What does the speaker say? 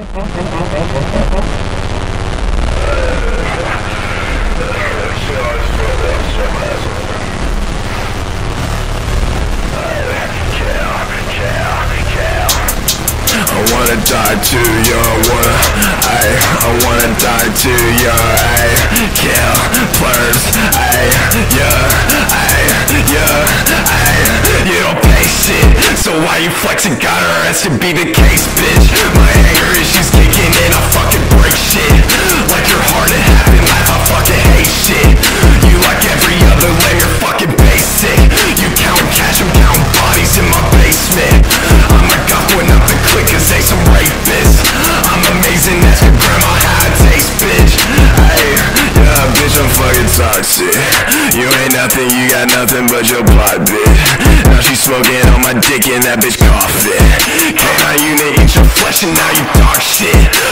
I wanna die too young, wanna, I, I wanna die too young, I, kill, blurs, I, yeah, I, yeah, I, you don't pay shit, so why you flexing, got her ass to be the case, bitch, You ain't nothing, you got nothing but your plot, bitch. Now she smoking on my dick and that bitch coughing. Came out unit, eat your flesh and now you talk shit